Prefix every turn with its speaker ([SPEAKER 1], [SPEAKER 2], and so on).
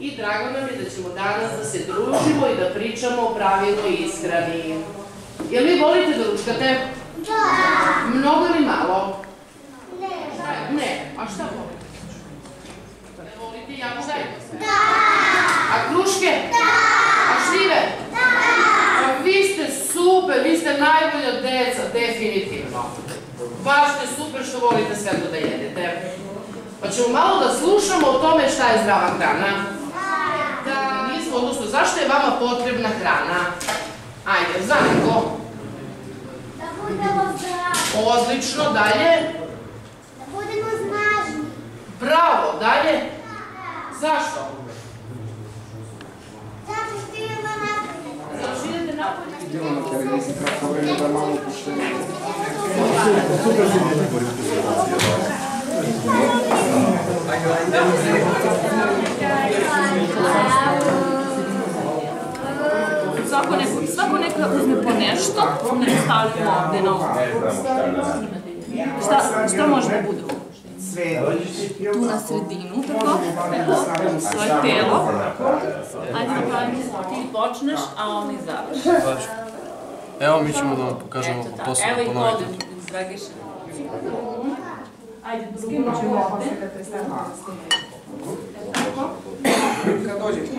[SPEAKER 1] i drago nam je da ćemo danas da se družimo i da pričamo o pravilnoj ishrani. Jel vi volite da ručkate? Da. Mnogo ili malo? Ne. Ne. A šta volite? Ne volite jabuke? Da. A kruške? Da. A šljive? Da. A vi ste super, vi ste najbolja deca, definitivno. Baš ste super što volite sve to da jedete. Pa ćemo malo da slušamo o tome šta je zdrava hrana. Da, zašto je vama potrebna hrana? Ajde, zna neko?
[SPEAKER 2] Da budemo zdravi,
[SPEAKER 1] Odlično, dalje.
[SPEAKER 2] da budemo snažni.
[SPEAKER 1] Bravo, dalje. Zašto?
[SPEAKER 2] Zato što idemo napolje.
[SPEAKER 1] Zašto idete napolje?
[SPEAKER 3] Idemo na vreme da malo pušteno.
[SPEAKER 4] Svako, neko, svako neka uzme po nešto, ne stavimo ovdje na ovo. Šta, šta može da bude ovo? Tu na sredinu, tako, svoje telo. Ajde, ti počneš, a oni završi.
[SPEAKER 5] Evo mi ćemo da vam pokažemo posebno
[SPEAKER 4] evo i
[SPEAKER 5] ponoviti.
[SPEAKER 4] kod Dragiša. Ajde, skinut ćemo ovdje.
[SPEAKER 3] Kad dođete,